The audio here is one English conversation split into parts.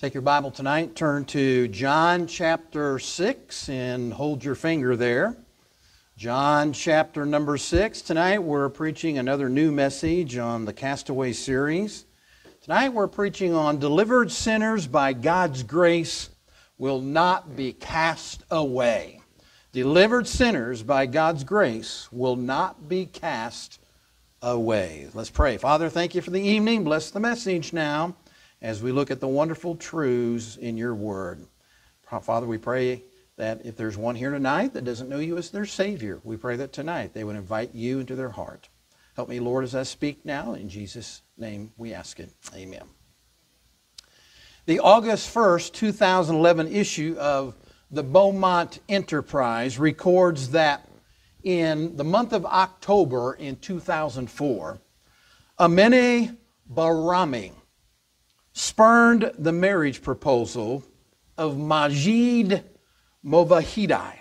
Take your Bible tonight, turn to John chapter 6, and hold your finger there. John chapter number 6. Tonight we're preaching another new message on the Castaway series. Tonight we're preaching on delivered sinners by God's grace will not be cast away. Delivered sinners by God's grace will not be cast away. Let's pray. Father, thank you for the evening. Bless the message now as we look at the wonderful truths in your word. Father, we pray that if there's one here tonight that doesn't know you as their Savior, we pray that tonight they would invite you into their heart. Help me, Lord, as I speak now. In Jesus' name we ask it. Amen. The August 1st, 2011 issue of the Beaumont Enterprise records that in the month of October in 2004, Ameneh Bahrami, spurned the marriage proposal of Majid Movahedi,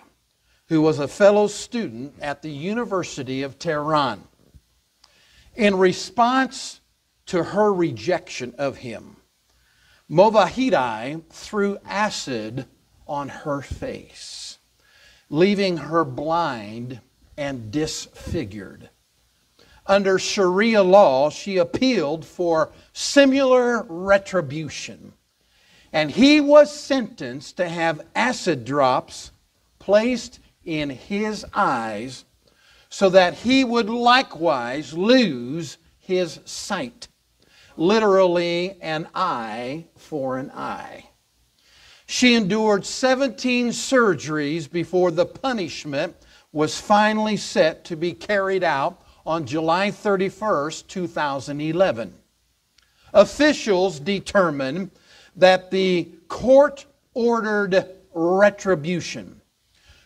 who was a fellow student at the University of Tehran. In response to her rejection of him, Movahedi threw acid on her face, leaving her blind and disfigured under Sharia law, she appealed for similar retribution. And he was sentenced to have acid drops placed in his eyes so that he would likewise lose his sight. Literally, an eye for an eye. She endured 17 surgeries before the punishment was finally set to be carried out on July 31st, 2011. Officials determined that the court ordered retribution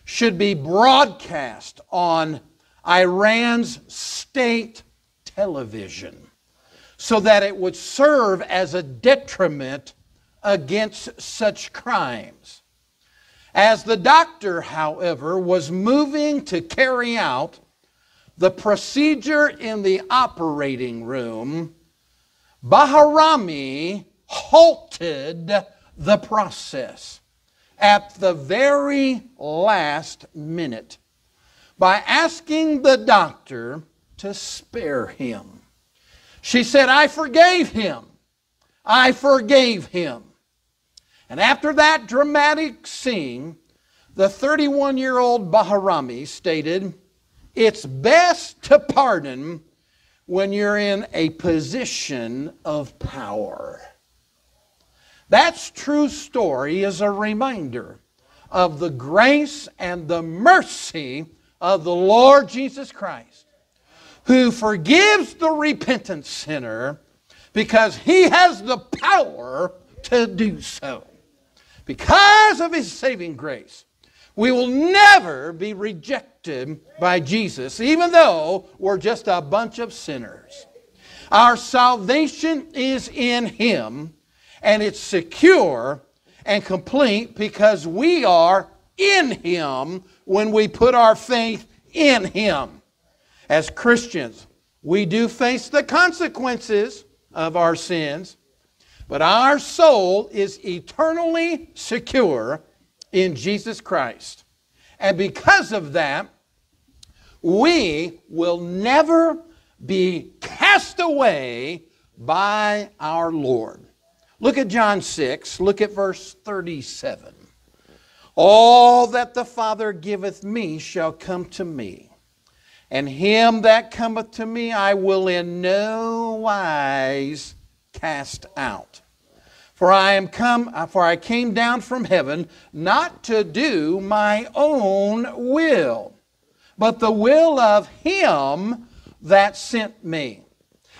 should be broadcast on Iran's state television so that it would serve as a detriment against such crimes. As the doctor, however, was moving to carry out the procedure in the operating room, Bahrami halted the process at the very last minute by asking the doctor to spare him. She said, I forgave him. I forgave him. And after that dramatic scene, the 31 year old Bahrami stated, it's best to pardon when you're in a position of power. That's true story is a reminder of the grace and the mercy of the Lord Jesus Christ, who forgives the repentant sinner because he has the power to do so. Because of his saving grace, we will never be rejected by Jesus, even though we're just a bunch of sinners. Our salvation is in Him, and it's secure and complete because we are in Him when we put our faith in Him. As Christians, we do face the consequences of our sins, but our soul is eternally secure in Jesus Christ. And because of that, we will never be cast away by our Lord. Look at John 6, look at verse 37. All that the Father giveth me shall come to me, and him that cometh to me I will in no wise cast out. For I am come uh, for I came down from heaven not to do my own will, but the will of him that sent me.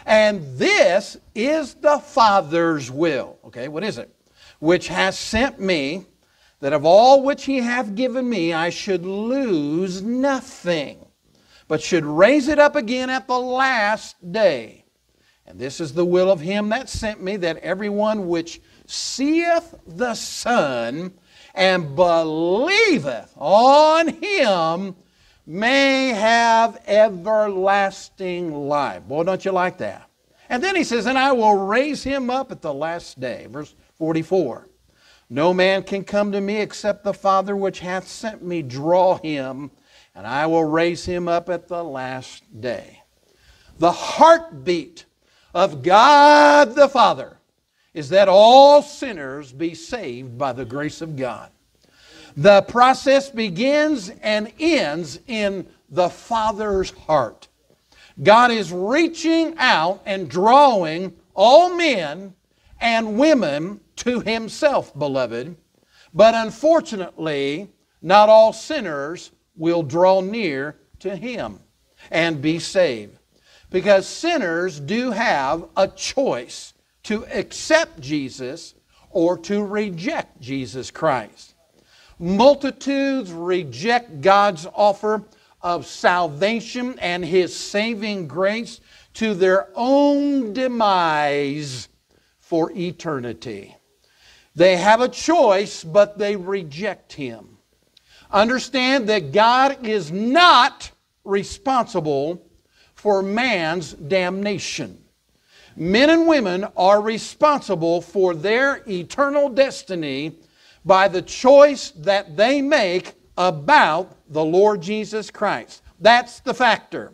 And this is the Father's will. Okay, what is it? Which has sent me, that of all which he hath given me, I should lose nothing, but should raise it up again at the last day. And this is the will of him that sent me, that everyone which seeth the Son and believeth on him may have everlasting life. Boy, don't you like that? And then he says, And I will raise him up at the last day. Verse 44. No man can come to me except the Father which hath sent me draw him, and I will raise him up at the last day. The heartbeat of God the Father is that all sinners be saved by the grace of God. The process begins and ends in the Father's heart. God is reaching out and drawing all men and women to Himself, beloved. But unfortunately, not all sinners will draw near to Him and be saved. Because sinners do have a choice to accept Jesus or to reject Jesus Christ. Multitudes reject God's offer of salvation and His saving grace to their own demise for eternity. They have a choice, but they reject Him. Understand that God is not responsible for man's damnation. Men and women are responsible for their eternal destiny by the choice that they make about the Lord Jesus Christ. That's the factor.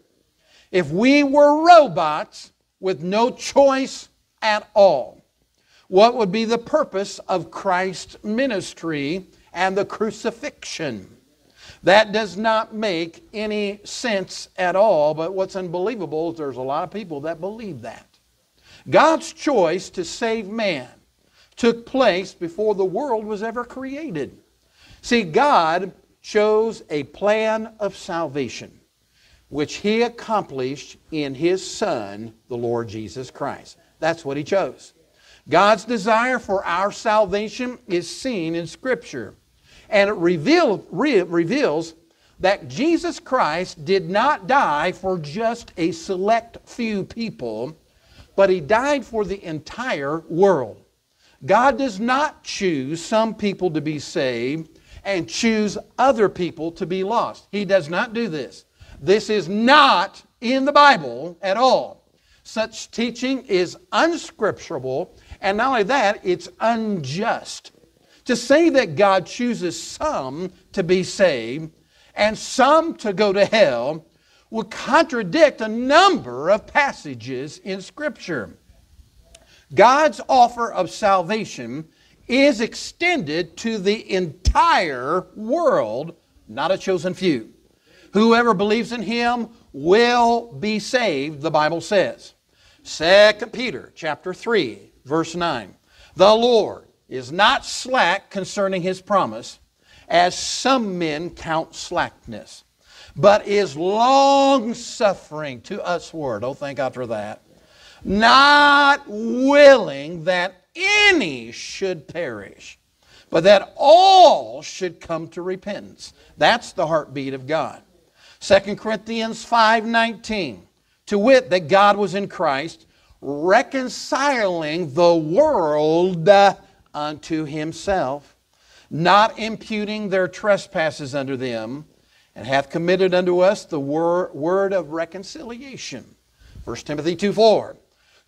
If we were robots with no choice at all, what would be the purpose of Christ's ministry and the crucifixion? That does not make any sense at all, but what's unbelievable is there's a lot of people that believe that. God's choice to save man took place before the world was ever created. See, God chose a plan of salvation, which He accomplished in His Son, the Lord Jesus Christ. That's what He chose. God's desire for our salvation is seen in Scripture, and it reveal, re, reveals that Jesus Christ did not die for just a select few people, but He died for the entire world. God does not choose some people to be saved and choose other people to be lost. He does not do this. This is not in the Bible at all. Such teaching is unscripturable, and not only that, it's unjust. To say that God chooses some to be saved and some to go to hell would contradict a number of passages in Scripture. God's offer of salvation is extended to the entire world, not a chosen few. Whoever believes in him will be saved, the Bible says. 2 Peter chapter 3, verse 9. The Lord is not slack concerning his promise, as some men count slackness, but is long suffering to usward. Oh, thank God for that not willing that any should perish, but that all should come to repentance. That's the heartbeat of God. 2 Corinthians 5:19 to wit that God was in Christ reconciling the world uh, unto himself not imputing their trespasses unto them and hath committed unto us the wor- word of reconciliation 1 Timothy 2 4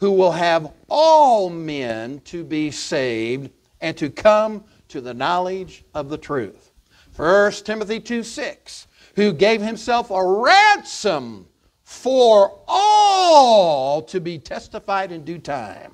who will have all men to be saved and to come to the knowledge of the truth. 1 Timothy 2 6, who gave himself a ransom for all to be testified in due time.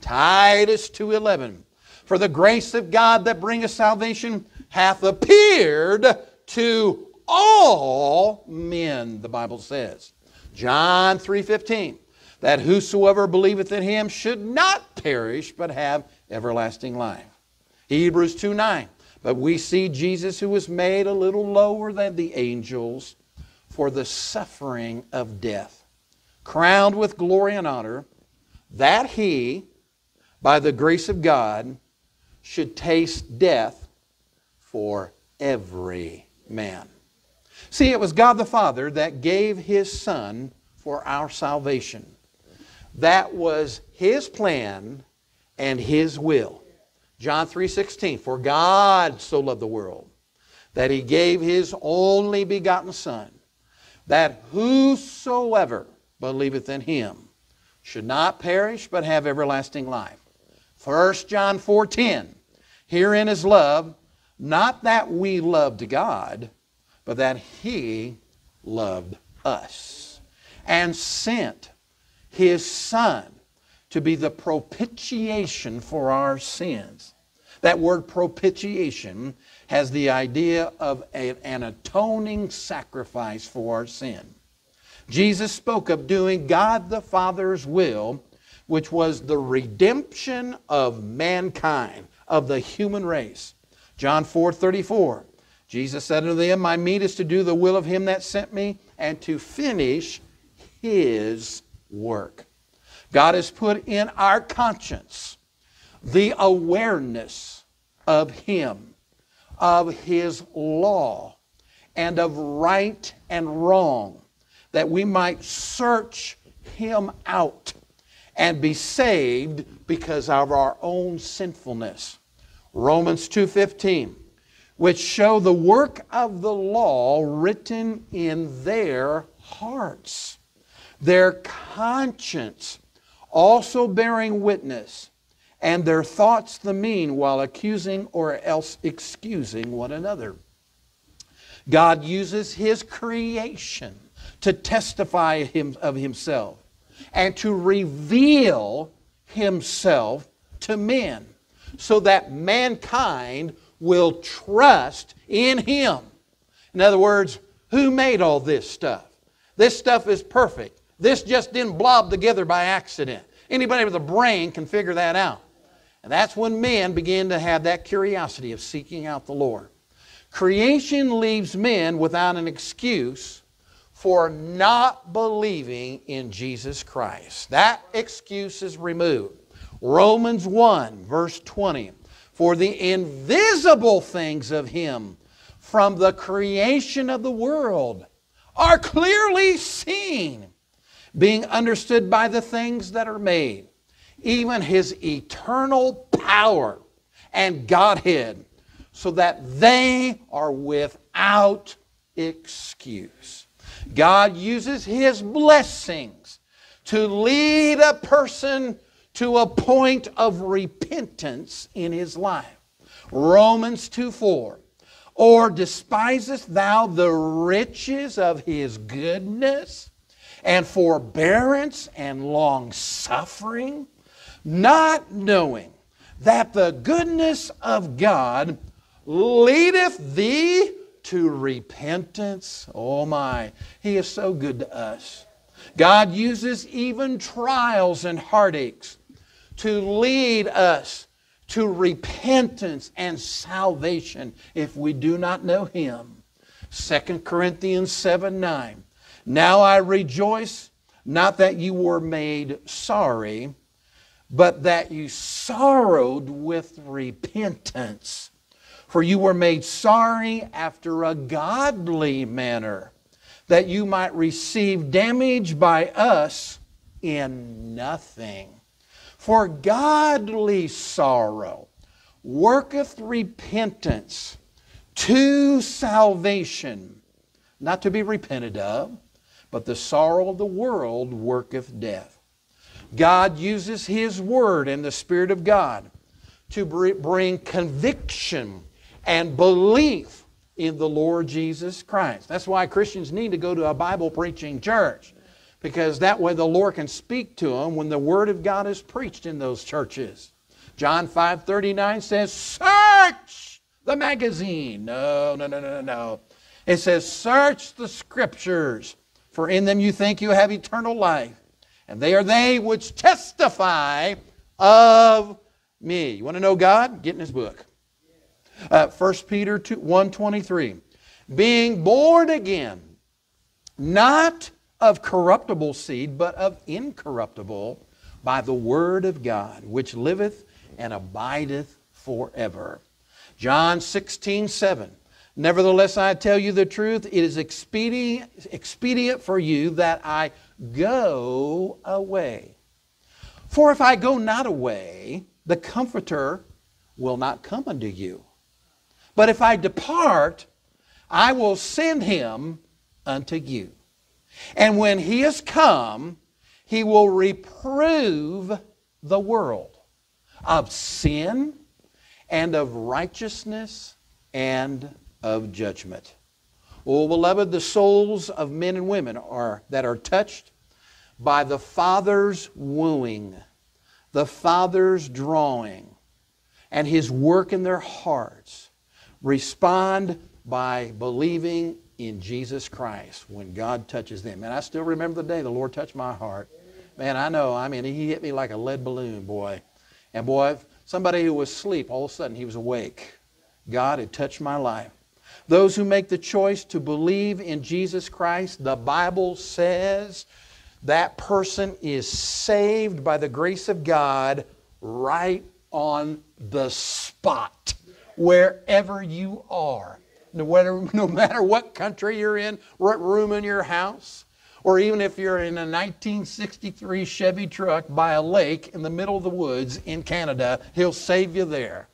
Titus 2:11 For the grace of God that bringeth salvation hath appeared to all men the Bible says. John 3:15 that whosoever believeth in him should not perish, but have everlasting life. Hebrews 2 9. But we see Jesus, who was made a little lower than the angels for the suffering of death, crowned with glory and honor, that he, by the grace of God, should taste death for every man. See, it was God the Father that gave his Son for our salvation. That was his plan and his will. John 3:16 For God so loved the world that he gave his only begotten son that whosoever believeth in him should not perish but have everlasting life. 1 John 4:10 Herein is love, not that we loved God, but that he loved us and sent his son to be the propitiation for our sins. That word propitiation has the idea of a, an atoning sacrifice for our sin. Jesus spoke of doing God the Father's will, which was the redemption of mankind, of the human race. John 4 34. Jesus said unto them, My meat is to do the will of him that sent me and to finish his work. God has put in our conscience the awareness of him, of his law, and of right and wrong that we might search him out and be saved because of our own sinfulness. Romans 2:15 which show the work of the law written in their hearts their conscience also bearing witness and their thoughts the mean while accusing or else excusing one another God uses his creation to testify him, of himself and to reveal himself to men so that mankind will trust in him. In other words, who made all this stuff? This stuff is perfect. This just didn't blob together by accident. Anybody with a brain can figure that out. And that's when men begin to have that curiosity of seeking out the Lord. Creation leaves men without an excuse for not believing in Jesus Christ. That excuse is removed. Romans 1, verse 20. For the invisible things of Him from the creation of the world are clearly seen, being understood by the things that are made, even His eternal power and Godhead, so that they are without excuse. God uses His blessings to lead a person to a point of repentance in his life. Romans 2 4. Or despisest thou the riches of his goodness and forbearance and long suffering, not knowing that the goodness of God leadeth thee to repentance. Oh my, He is so good to us. God uses even trials and heartaches to lead us to repentance and salvation if we do not know Him. 2 Corinthians 7 9. Now I rejoice, not that you were made sorry, but that you sorrowed with repentance for you were made sorry after a godly manner, that you might receive damage by us in nothing. For godly sorrow worketh repentance to salvation, not to be repented of, but the sorrow of the world worketh death. God uses His Word and the Spirit of God to bring conviction and belief in the Lord Jesus Christ. That's why Christians need to go to a Bible preaching church because that way the Lord can speak to them when the Word of God is preached in those churches. John 5 39 says, Search the magazine. No, no, no, no, no. It says, Search the scriptures, for in them you think you have eternal life, and they are they which testify of me. You want to know God? Get in His book. Uh, 1 Peter 2, 1.23 Being born again, not of corruptible seed, but of incorruptible, by the word of God, which liveth and abideth forever. John 16, 7. Nevertheless, I tell you the truth, it is expedient, expedient for you that I go away. For if I go not away, the Comforter will not come unto you. But if I depart, I will send him unto you. And when he is come, He will reprove the world of sin and of righteousness and of judgment. Oh, beloved, the souls of men and women are, that are touched by the Father's wooing, the Father's drawing, and His work in their hearts respond by believing in Jesus Christ when God touches them. And I still remember the day the Lord touched my heart. Man, I know. I mean, He hit me like a lead balloon, boy. And boy, somebody who was asleep, all of a sudden he was awake. God had touched my life. Those who make the choice to believe in Jesus Christ, the Bible says that person is saved by the grace of God right on the spot, wherever you are. No matter, no matter what country you're in, what room in your house, or even if you're in a 1963 Chevy truck by a lake in the middle of the woods in Canada, He'll save you there.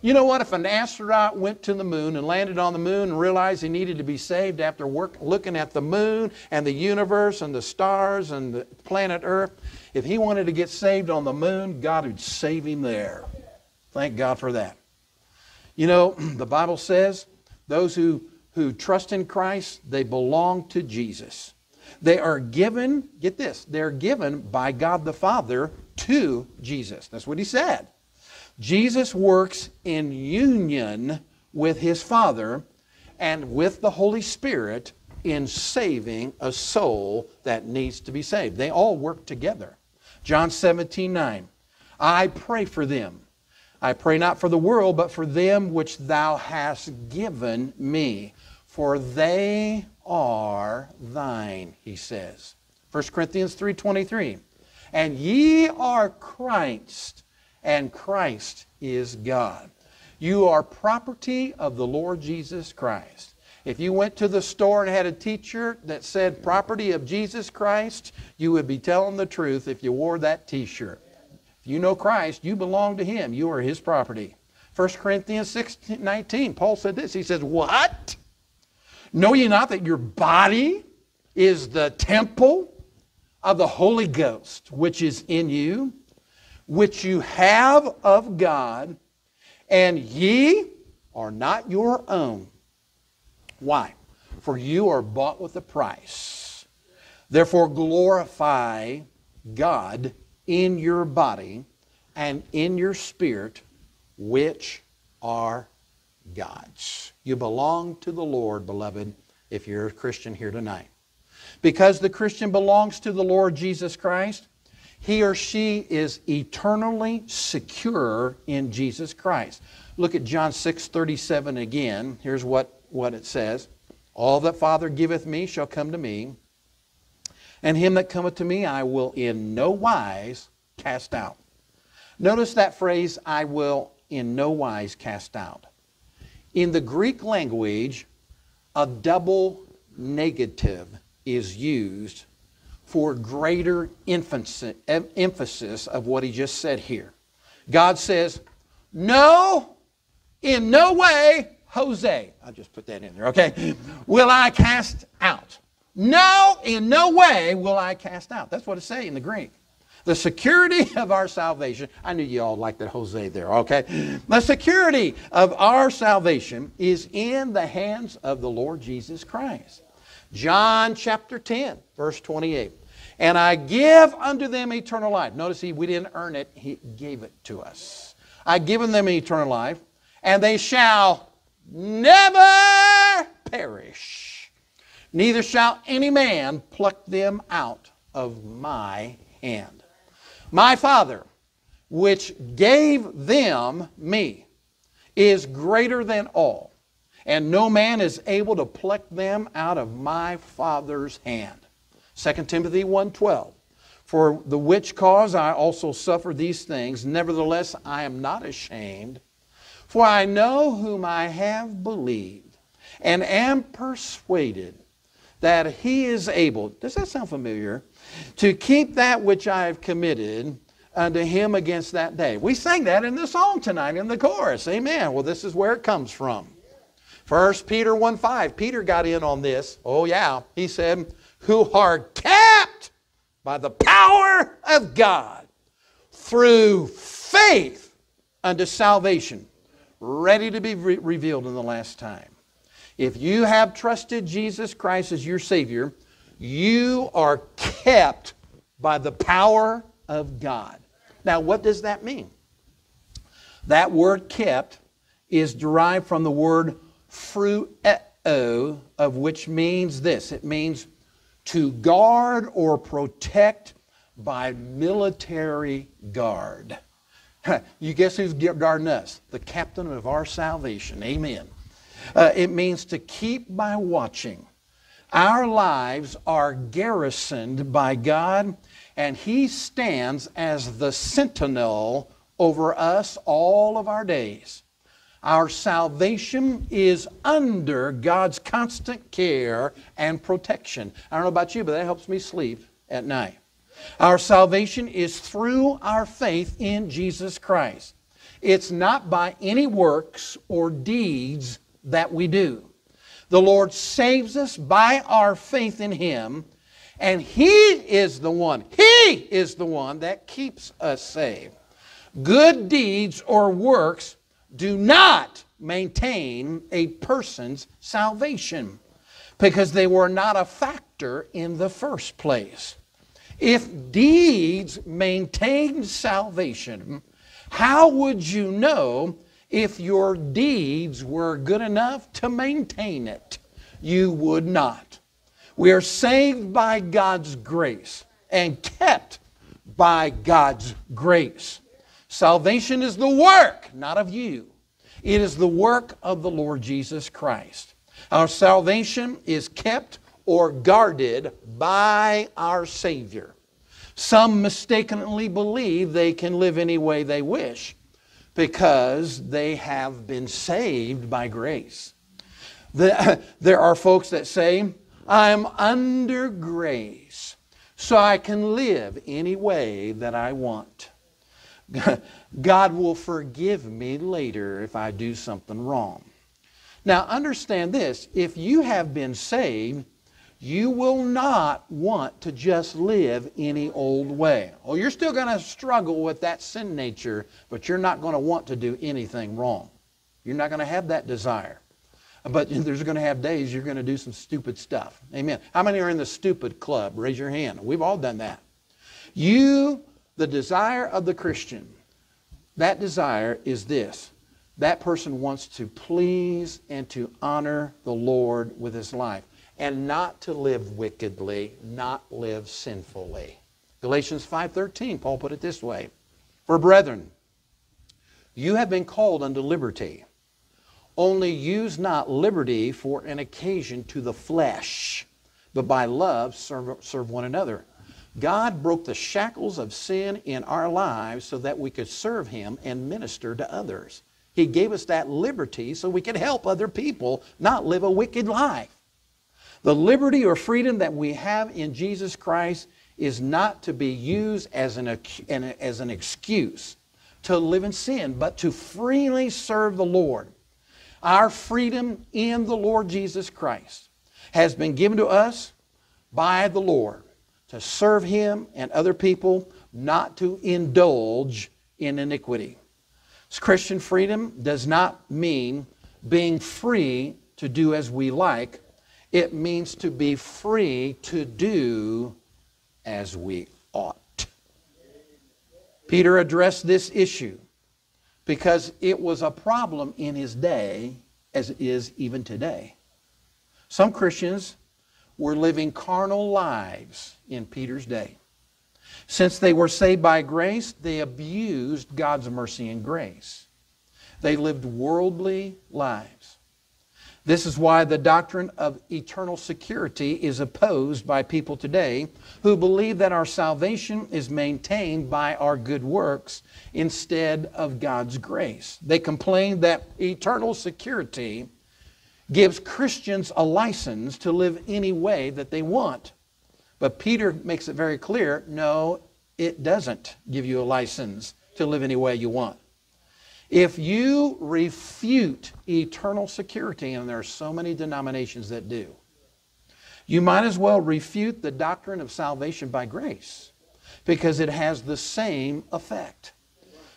You know what? If an astronaut went to the moon and landed on the moon and realized he needed to be saved after work, looking at the moon and the universe and the stars and the planet Earth, if he wanted to get saved on the moon, God would save him there. Thank God for that. You know, the Bible says those who, who trust in Christ, they belong to Jesus. They are given, get this, they're given by God the Father to Jesus. That's what he said. Jesus works in union with his Father and with the Holy Spirit in saving a soul that needs to be saved. They all work together. John 17, 9. I pray for them. I pray not for the world, but for them which thou hast given me, for they are thine, he says. 1 Corinthians 3:23. And ye are Christ and Christ is God. You are property of the Lord Jesus Christ. If you went to the store and had a t-shirt that said property of Jesus Christ, you would be telling the truth if you wore that t-shirt. If you know Christ, you belong to him. You are his property. 1 Corinthians 16, 19, Paul said this. He says, What? Know ye not that your body is the temple of the Holy Ghost, which is in you, which you have of God, and ye are not your own. Why? For you are bought with a price. Therefore, glorify God in your body and in your spirit, which are God's. You belong to the Lord, beloved, if you're a Christian here tonight. Because the Christian belongs to the Lord Jesus Christ, he or she is eternally secure in Jesus Christ. Look at John 6 37 again. Here's what, what it says All that Father giveth me shall come to me, and him that cometh to me I will in no wise cast out. Notice that phrase, I will in no wise cast out. In the Greek language, a double negative is used for greater emphasis of what he just said here. God says, No, in no way, Jose, I'll just put that in there, okay, will I cast out. No, in no way will I cast out. That's what it's saying in the Greek. The security of our salvation, I knew you all liked that Jose there, okay? The security of our salvation is in the hands of the Lord Jesus Christ. John chapter 10, verse 28. And I give unto them eternal life. Notice he, we didn't earn it, he gave it to us. I give them eternal life, and they shall never perish. Neither shall any man pluck them out of my hand. My Father, which gave them me, is greater than all and no man is able to pluck them out of my Father's hand. 2 Timothy 1:12 For the which cause I also suffer these things nevertheless I am not ashamed for I know whom I have believed and am persuaded that he is able does that sound familiar to keep that which I have committed unto him against that day. We sang that in the song tonight in the chorus. Amen. Well, this is where it comes from. 1 Peter 1 5, Peter got in on this. Oh, yeah. He said, Who are kept by the power of God through faith unto salvation, ready to be re- revealed in the last time. If you have trusted Jesus Christ as your Savior, you are kept by the power of God. Now, what does that mean? That word kept is derived from the word phroureo, of which means this it means to guard or protect by military guard. You guess who's guarding us? The captain of our salvation. Amen. Uh, it means to keep by watching. Our lives are garrisoned by God, and He stands as the sentinel over us all of our days. Our salvation is under God's constant care and protection. I don't know about you, but that helps me sleep at night. Our salvation is through our faith in Jesus Christ. It's not by any works or deeds that we do. The Lord saves us by our faith in Him, and He is the one, He is the one that keeps us saved. Good deeds or works do not maintain a person's salvation because they were not a factor in the first place. If deeds maintain salvation, how would you know if your deeds were good enough to maintain it? You would not. We are saved by God's grace and kept by God's grace. Salvation is the work, not of you. It is the work of the Lord Jesus Christ. Our salvation is kept or guarded by our Savior. Some mistakenly believe they can live any way they wish because they have been saved by grace. The, there are folks that say, I'm under grace, so I can live any way that I want. God will forgive me later if I do something wrong. Now, understand this if you have been saved, you will not want to just live any old way. Oh, you're still going to struggle with that sin nature, but you're not going to want to do anything wrong. You're not going to have that desire. But there's going to have days you're going to do some stupid stuff. Amen. How many are in the stupid club? Raise your hand. We've all done that. You, the desire of the Christian, that desire is this that person wants to please and to honor the Lord with his life and not to live wickedly, not live sinfully. Galatians 5:13 Paul put it this way, "For brethren, you have been called unto liberty. Only use not liberty for an occasion to the flesh, but by love serve, serve one another." God broke the shackles of sin in our lives so that we could serve Him and minister to others. He gave us that liberty so we could help other people not live a wicked life. The liberty or freedom that we have in Jesus Christ is not to be used as an, as an excuse to live in sin, but to freely serve the Lord. Our freedom in the Lord Jesus Christ has been given to us by the Lord to serve Him and other people, not to indulge in iniquity. Christian freedom does not mean being free to do as we like. It means to be free to do as we ought. Peter addressed this issue because it was a problem in his day as it is even today. Some Christians were living carnal lives in Peter's day. Since they were saved by grace, they abused God's mercy and grace. They lived worldly lives. This is why the doctrine of eternal security is opposed by people today who believe that our salvation is maintained by our good works instead of God's grace. They complain that eternal security gives Christians a license to live any way that they want. But Peter makes it very clear no, it doesn't give you a license to live any way you want. If you refute eternal security, and there are so many denominations that do, You might as well refute the doctrine of salvation by grace because it has the same effect.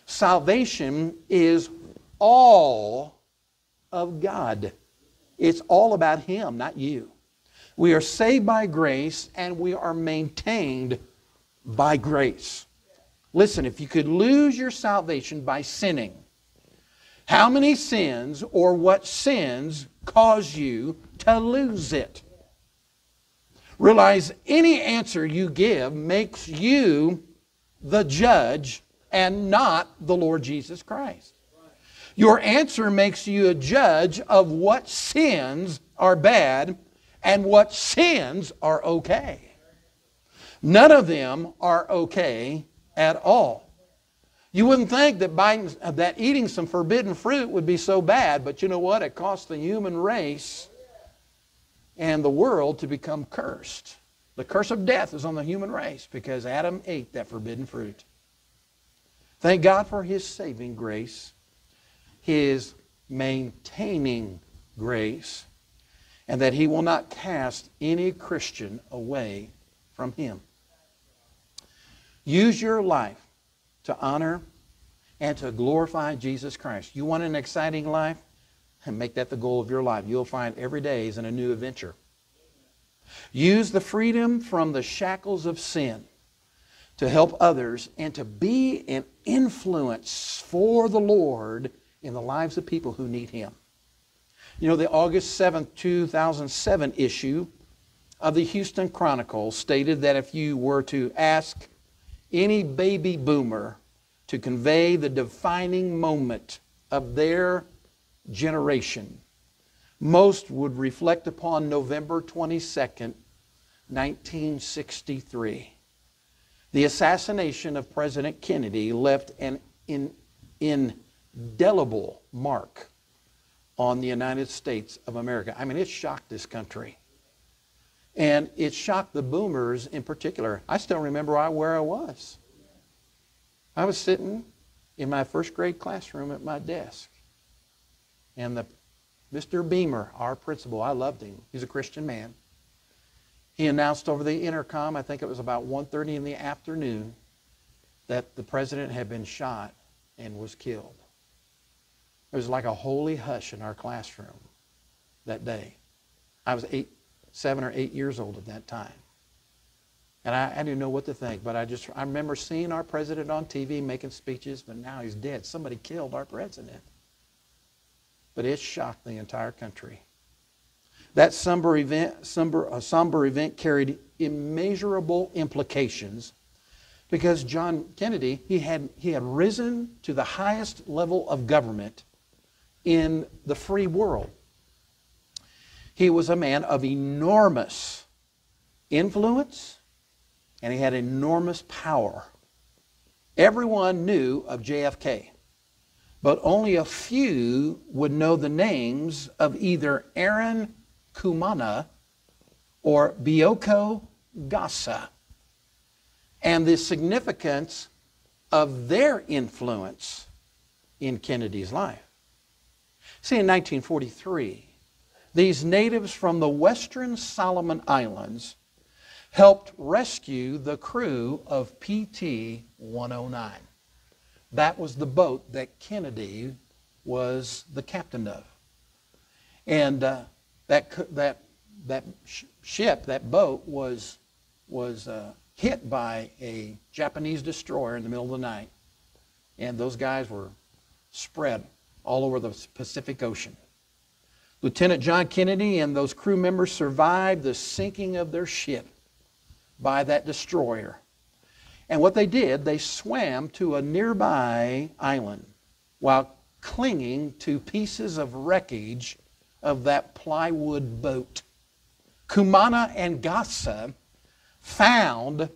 Salvation is all of God. It's all about Him, not you. We are saved by grace and we are maintained by grace. Listen, if you could lose your salvation by sinning, how many sins or what sins cause you to lose it? Realize any answer you give makes you the judge and not the Lord Jesus Christ. Your answer makes you a judge of what sins are bad and what sins are okay. None of them are okay at all. You wouldn't think that, biting, that eating some forbidden fruit would be so bad, but you know what? It cost the human race and the world to become cursed. The curse of death is on the human race because Adam ate that forbidden fruit. Thank God for His saving grace, His maintaining grace, and that He will not cast any Christian away from Him. Use your life to honor and to glorify Jesus Christ. You want an exciting life? And make that the goal of your life. You'll find every day is in a new adventure. Use the freedom from the shackles of sin to help others and to be an influence for the Lord in the lives of people who need Him. You know, the August 7th, 2007 issue of the Houston Chronicle stated that if you were to ask any baby boomer to convey the defining moment of their generation. Most would reflect upon November 22nd, 1963. The assassination of President Kennedy left an in, in, indelible mark on the United States of America. I mean, it shocked this country. And it shocked the boomers in particular. I still remember where I was. I was sitting in my first grade classroom at my desk. And the Mr. Beamer, our principal, I loved him. He's a Christian man. He announced over the intercom, I think it was about 1.30 in the afternoon, that the president had been shot and was killed. It was like a holy hush in our classroom that day. I was eight, seven or eight years old at that time. And I, I didn't know what to think, but I just I remember seeing our president on TV making speeches, but now he's dead. Somebody killed our president. But it shocked the entire country. That somber event, somber, somber event carried immeasurable implications because John Kennedy, he had, he had risen to the highest level of government in the free world. He was a man of enormous influence and he had enormous power. Everyone knew of JFK, but only a few would know the names of either Aaron Kumana or Biuku Gasa and the significance of their influence in Kennedy's life. See, in 1943, these natives from the western Solomon Islands helped rescue the crew of PT 109. That was the boat that Kennedy was the captain of. And uh, that, that, that ship, that boat, was, was uh, hit by a Japanese destroyer in the middle of the night. And those guys were spread all over the Pacific Ocean. Lieutenant John Kennedy and those crew members survived the sinking of their ship by that destroyer. And what they did, they swam to a nearby island while clinging to pieces of wreckage of that plywood boat. Kumana and Gasa found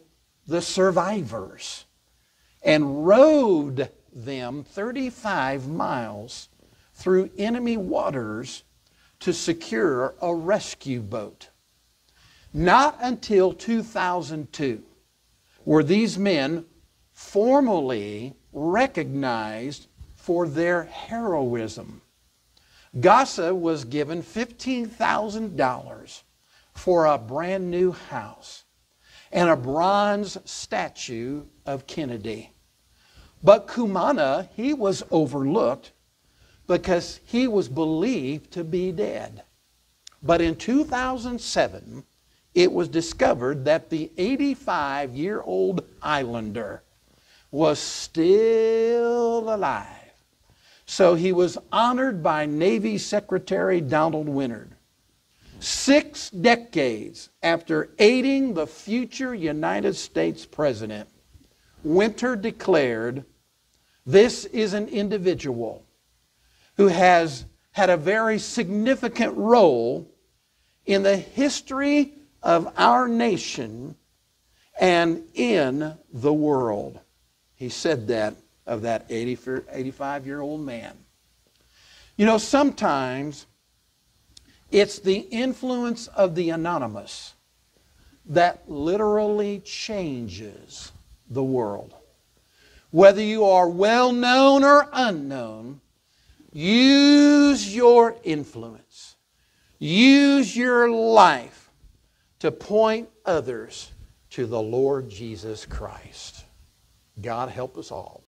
the survivors and rowed them 35 miles through enemy waters to secure a rescue boat. Not until 2002 were these men formally recognized for their heroism. Gasa was given $15,000 for a brand new house and a bronze statue of Kennedy. But Kumana, he was overlooked because he was believed to be dead. But in 2007, it was discovered that the 85 year old islander was still alive. So he was honored by Navy Secretary Donald Winter. Six decades after aiding the future United States president, Winter declared, This is an individual who has had a very significant role in the history of our nation and in the world. He said that of that 85 year old man. You know, sometimes it's the influence of the anonymous that literally changes the world. Whether you are well known or unknown, use your influence, use your life to point others to the Lord Jesus Christ. God help us all.